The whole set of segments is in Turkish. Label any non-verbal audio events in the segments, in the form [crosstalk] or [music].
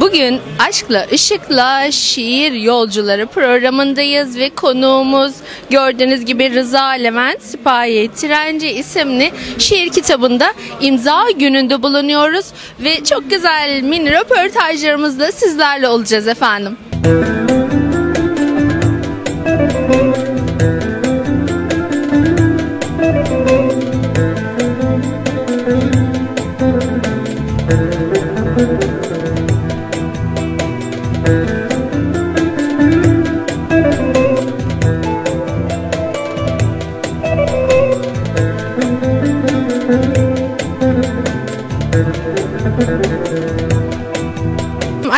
Bugün Aşkla Işıkla Şiir Yolcuları programındayız ve konuğumuz gördüğünüz gibi Rıza Levent Sipahi Trenci isimli şiir kitabında imza gününde bulunuyoruz ve çok güzel mini röportajlarımızla sizlerle olacağız efendim.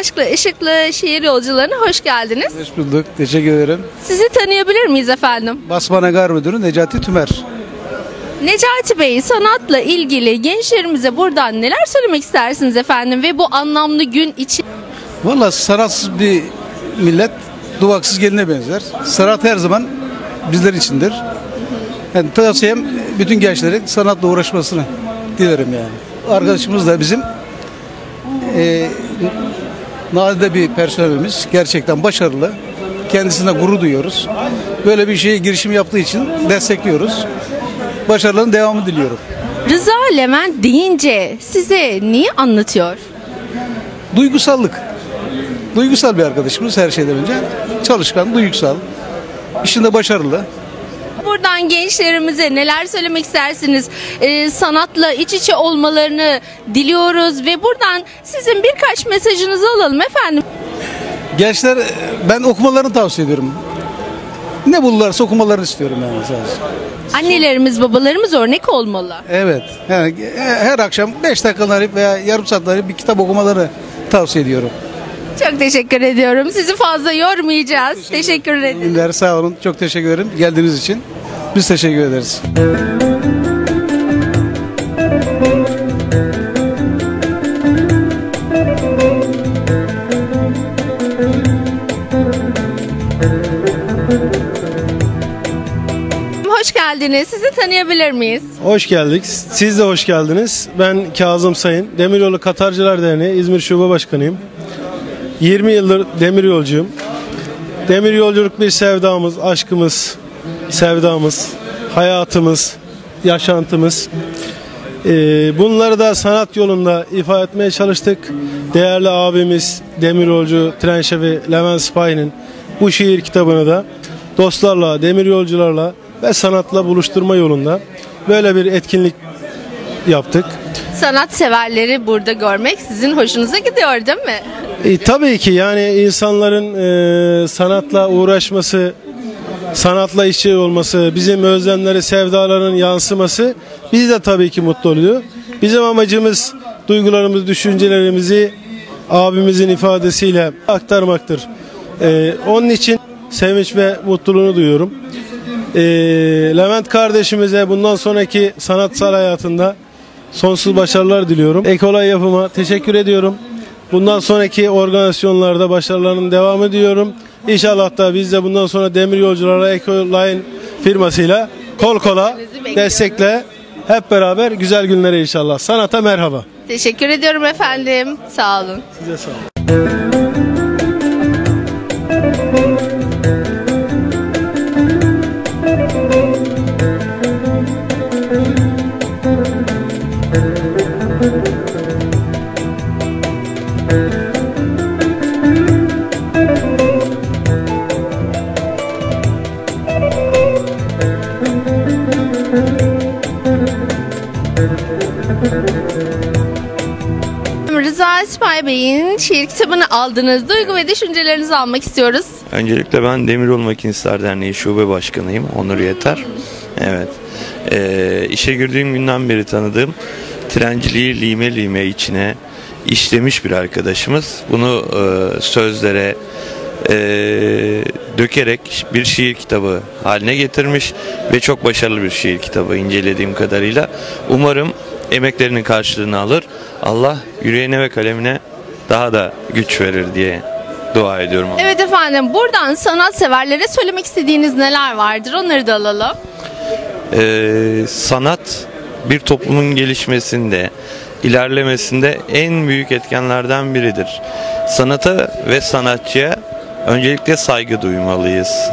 Aşkla Işıklı Şiir Yolcularına hoş geldiniz. Hoş bulduk. Teşekkür ederim. Sizi tanıyabilir miyiz efendim? Basmane Gar Müdürü Necati Tümer. Necati Bey sanatla ilgili gençlerimize buradan neler söylemek istersiniz efendim ve bu anlamlı gün için Valla sanatsız bir millet duvaksız geline benzer. Sanat her zaman bizler içindir. Yani tavsiyem bütün gençlerin sanatla uğraşmasını dilerim yani. Arkadaşımız da bizim e, nadide bir personelimiz. Gerçekten başarılı. Kendisine gurur duyuyoruz. Böyle bir şeye girişim yaptığı için destekliyoruz. Başarıların devamı diliyorum. Rıza Levent deyince size niye anlatıyor? Duygusallık. Duygusal bir arkadaşımız her şeyden önce. Çalışkan, duygusal. işinde başarılı. Buradan gençlerimize neler söylemek istersiniz? Ee, sanatla iç içe olmalarını diliyoruz ve buradan sizin birkaç mesajınızı alalım efendim. Gençler ben okumalarını tavsiye ediyorum. Ne bulurlarsa okumalarını istiyorum yani sadece. Annelerimiz, babalarımız örnek olmalı. Evet. Yani her akşam 5 dakika arayıp veya yarım saat arayıp bir kitap okumaları tavsiye ediyorum. Çok teşekkür ediyorum. Sizi fazla yormayacağız. Teşekkür İyi ederim. günler, sağ olun. Çok teşekkür ederim geldiğiniz için. Biz teşekkür ederiz. Hoş geldiniz. Sizi tanıyabilir miyiz? Hoş geldik. Siz de hoş geldiniz. Ben Kazım Sayın. Demiryolu Katarcılar Derneği İzmir Şube Başkanıyım. 20 yıldır demir yolcuyum. Demir yolculuk bir sevdamız, aşkımız, sevdamız, hayatımız, yaşantımız. Ee, bunları da sanat yolunda ifade etmeye çalıştık. Değerli abimiz demir yolcu tren şefi Levent Sipahi'nin bu şiir kitabını da dostlarla, demir yolcularla ve sanatla buluşturma yolunda böyle bir etkinlik yaptık. Sanat severleri burada görmek sizin hoşunuza gidiyor değil mi? E, tabii ki yani insanların e, sanatla uğraşması, sanatla işçi olması, bizim özlemleri, sevdaların yansıması bizi de tabii ki mutlu oluyor. Bizim amacımız duygularımızı, düşüncelerimizi abimizin ifadesiyle aktarmaktır. E, onun için sevinç ve mutluluğunu duyuyorum. E, Levent kardeşimize bundan sonraki sanatsal hayatında sonsuz başarılar diliyorum. Ekolay yapıma teşekkür ediyorum. Bundan sonraki organizasyonlarda başarılarının devamı diliyorum. İnşallah da biz de bundan sonra demir yolcularla Ecoline firmasıyla kol kola destekle hep beraber güzel günlere inşallah. Sanata merhaba. Teşekkür ediyorum efendim. Sağ olun. Size sağ olun. Rıza Esmay Bey'in şiir kitabını aldınız. Duygu ve düşüncelerinizi almak istiyoruz. Öncelikle ben Demiryolu Makinistler Derneği Şube Başkanıyım. Onur Yeter. Evet. Ee, işe girdiğim günden beri tanıdığım trenciliği lime lime içine işlemiş bir arkadaşımız. Bunu e, sözlere e, dökerek bir şiir kitabı haline getirmiş ve çok başarılı bir şiir kitabı incelediğim kadarıyla. Umarım emeklerinin karşılığını alır. Allah yüreğine ve kalemine daha da güç verir diye dua ediyorum. Evet efendim Efendim buradan sanatseverlere söylemek istediğiniz neler vardır? Onları da alalım. Ee, sanat bir toplumun gelişmesinde, ilerlemesinde en büyük etkenlerden biridir. Sanata ve sanatçıya öncelikle saygı duymalıyız.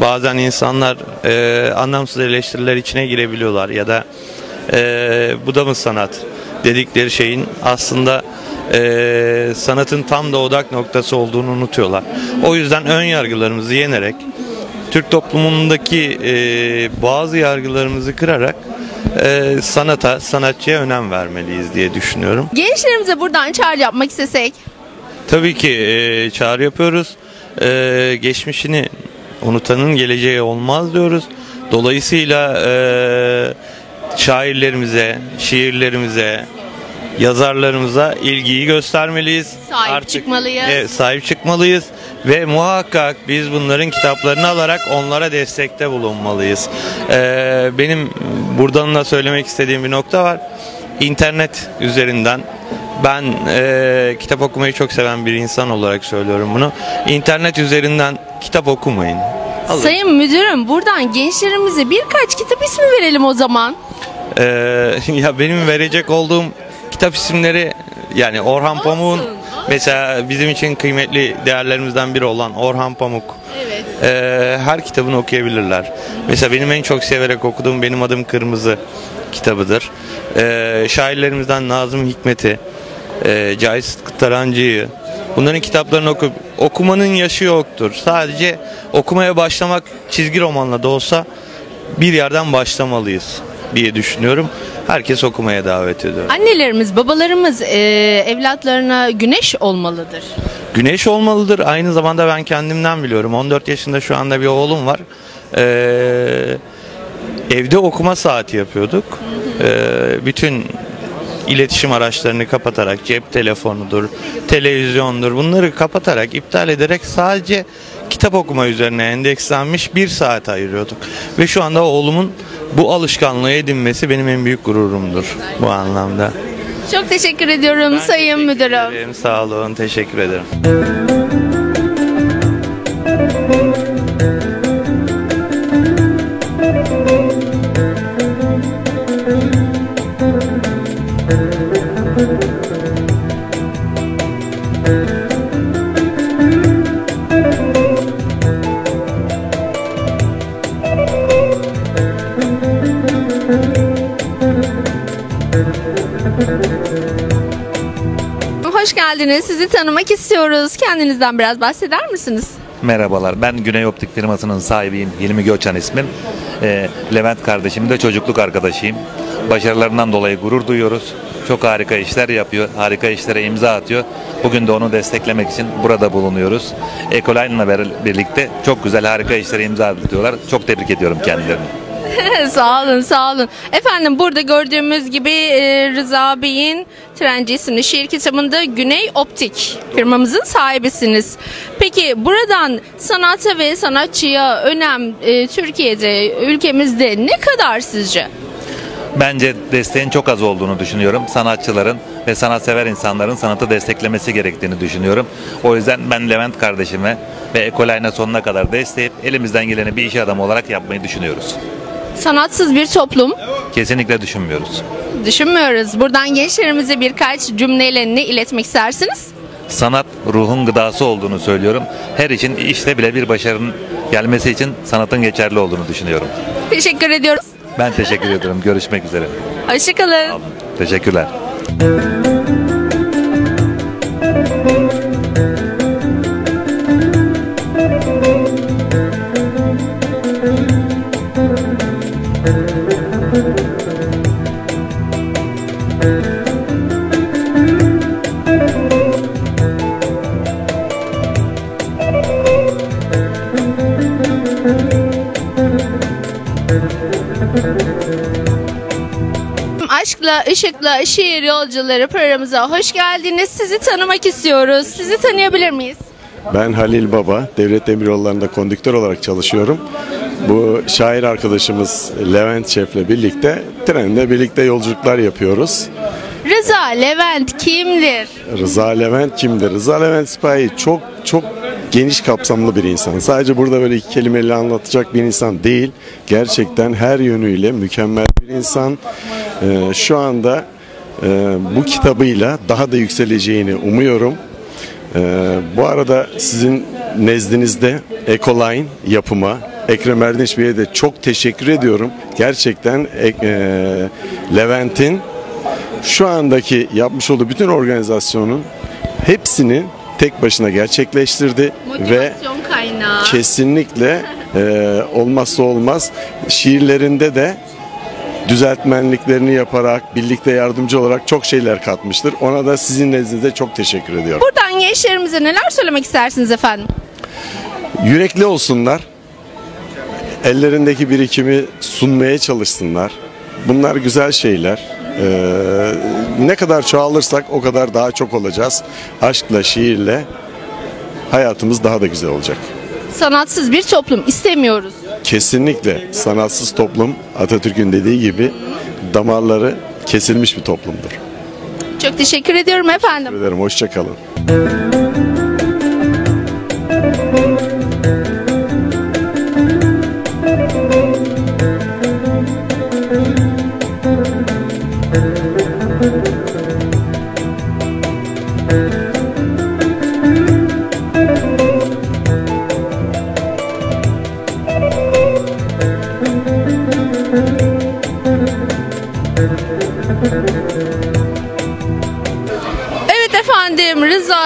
Bazen insanlar e, anlamsız eleştiriler içine girebiliyorlar ya da e, bu da mı sanat dedikleri şeyin aslında e, sanatın tam da odak noktası olduğunu unutuyorlar. O yüzden ön yargılarımızı yenerek Türk toplumundaki e, bazı yargılarımızı kırarak e, sanata, sanatçıya önem vermeliyiz diye düşünüyorum. Gençlerimize buradan çağrı yapmak istesek. Tabii ki e, çağrı yapıyoruz. E, geçmişini unutanın geleceği olmaz diyoruz. Dolayısıyla e, şairlerimize, şiirlerimize, yazarlarımıza ilgiyi göstermeliyiz. Sahip çıkmalıyız. Evet, sahip çıkmalıyız ve muhakkak biz bunların kitaplarını alarak onlara destekte bulunmalıyız. Ee, benim buradan da söylemek istediğim bir nokta var. İnternet üzerinden ben e, kitap okumayı çok seven bir insan olarak söylüyorum bunu. İnternet üzerinden kitap okumayın. Alın. Sayın müdürüm buradan gençlerimize birkaç kitap ismi verelim o zaman. Ee, [laughs] ya benim verecek olduğum kitap isimleri yani Orhan Pamuk'un olsun. mesela bizim için kıymetli değerlerimizden biri olan Orhan Pamuk. Evet. Ee, her kitabını okuyabilirler. Mesela benim en çok severek okuduğum Benim Adım Kırmızı kitabıdır. Ee, şairlerimizden Nazım Hikmet'i, e, Cahit Tarancı'yı bunların kitaplarını okup okumanın yaşı yoktur. Sadece okumaya başlamak çizgi romanla da olsa bir yerden başlamalıyız diye düşünüyorum. Herkes okumaya davet ediyorum. Annelerimiz, babalarımız e, evlatlarına güneş olmalıdır. Güneş olmalıdır. Aynı zamanda ben kendimden biliyorum. 14 yaşında şu anda bir oğlum var. Ee, evde okuma saati yapıyorduk. Ee, bütün iletişim araçlarını kapatarak, cep telefonudur, televizyondur bunları kapatarak, iptal ederek sadece kitap okuma üzerine endekslenmiş bir saat ayırıyorduk. Ve şu anda oğlumun bu alışkanlığı edinmesi benim en büyük gururumdur bu anlamda. Çok teşekkür ediyorum Sayın Teşekkür Müdürüm. ederim, Sağ olun. Teşekkür ederim. Hoş geldiniz. Sizi tanımak istiyoruz. Kendinizden biraz bahseder misiniz? Merhabalar, ben Güney Optik firmasının sahibiyim. Hilmi Göçen ismim. Ee, Levent kardeşim de çocukluk arkadaşıyım. Başarılarından dolayı gurur duyuyoruz. Çok harika işler yapıyor, harika işlere imza atıyor. Bugün de onu desteklemek için burada bulunuyoruz. Ekoline'la birlikte çok güzel harika işlere imza atıyorlar. Çok tebrik ediyorum kendilerini. [laughs] sağ olun, sağ olun. Efendim burada gördüğümüz gibi e, Rıza Bey'in Trenci isimli şiir kitabında Güney Optik firmamızın sahibisiniz. Peki buradan sanata ve sanatçıya önem e, Türkiye'de, ülkemizde ne kadar sizce? Bence desteğin çok az olduğunu düşünüyorum. Sanatçıların ve sanatsever insanların sanatı desteklemesi gerektiğini düşünüyorum. O yüzden ben Levent kardeşime ve Ekoline'a sonuna kadar desteğip elimizden geleni bir iş adamı olarak yapmayı düşünüyoruz. Sanatsız bir toplum Kesinlikle düşünmüyoruz. düşünmüyoruz. Buradan gençlerimize birkaç cümleyle ne iletmek istersiniz? Sanat ruhun gıdası olduğunu söylüyorum. Her için işte bile bir başarının gelmesi için sanatın geçerli olduğunu düşünüyorum. Teşekkür ediyoruz. Ben teşekkür ediyorum. Görüşmek üzere. Hoşçakalın. Teşekkürler. Aşkla, ışıkla, şiir yolcuları programımıza hoş geldiniz. Sizi tanımak istiyoruz. Sizi tanıyabilir miyiz? Ben Halil Baba, Devlet Demiryolları'nda kondüktör olarak çalışıyorum. Bu şair arkadaşımız Levent Şef'le birlikte trende birlikte yolculuklar yapıyoruz. Rıza Levent kimdir? Rıza Levent kimdir? Rıza Levent Sipahi çok çok geniş kapsamlı bir insan. Sadece burada böyle iki kelimeyle anlatacak bir insan değil. Gerçekten her yönüyle mükemmel bir insan. Ee, şu anda e, bu kitabıyla daha da yükseleceğini umuyorum. Ee, bu arada sizin nezdinizde Ecoline yapıma Ekrem Erdinç Bey'e de çok teşekkür ediyorum. Gerçekten e, e, Levent'in şu andaki yapmış olduğu bütün organizasyonun hepsini tek başına gerçekleştirdi ve Motivasyon kaynağı. kesinlikle e, olmazsa olmaz şiirlerinde de düzeltmenliklerini yaparak birlikte yardımcı olarak çok şeyler katmıştır. Ona da sizin nezdinizde çok teşekkür ediyorum. Buradan gençlerimize neler söylemek istersiniz efendim? Yürekli olsunlar. Ellerindeki birikimi sunmaya çalışsınlar. Bunlar güzel şeyler. Ee, ne kadar çoğalırsak o kadar daha çok olacağız. Aşkla, şiirle hayatımız daha da güzel olacak. Sanatsız bir toplum istemiyoruz. Kesinlikle sanatsız toplum Atatürk'ün dediği gibi damarları kesilmiş bir toplumdur. Çok teşekkür ediyorum efendim. Teşekkür ederim. Hoşçakalın.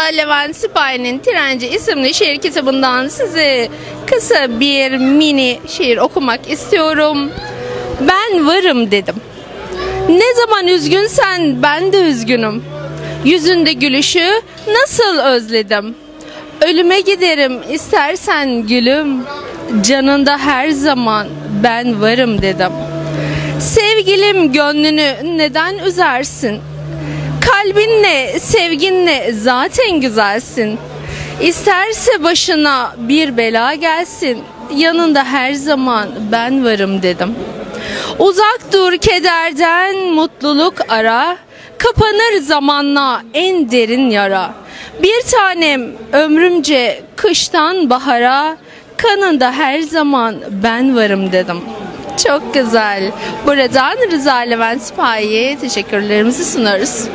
Levent Sipahi'nin Trenci isimli şiir kitabından size kısa bir mini şiir okumak istiyorum. Ben varım dedim. Ne zaman üzgünsen ben de üzgünüm. Yüzünde gülüşü nasıl özledim. Ölüme giderim istersen gülüm. Canında her zaman ben varım dedim. Sevgilim gönlünü neden üzersin? Kalbinle, sevginle zaten güzelsin. İsterse başına bir bela gelsin. Yanında her zaman ben varım dedim. Uzak dur kederden mutluluk ara. Kapanır zamanla en derin yara. Bir tanem ömrümce kıştan bahara. Kanında her zaman ben varım dedim. Çok güzel. Buradan Rıza Levent Sipahi'ye teşekkürlerimizi sunarız.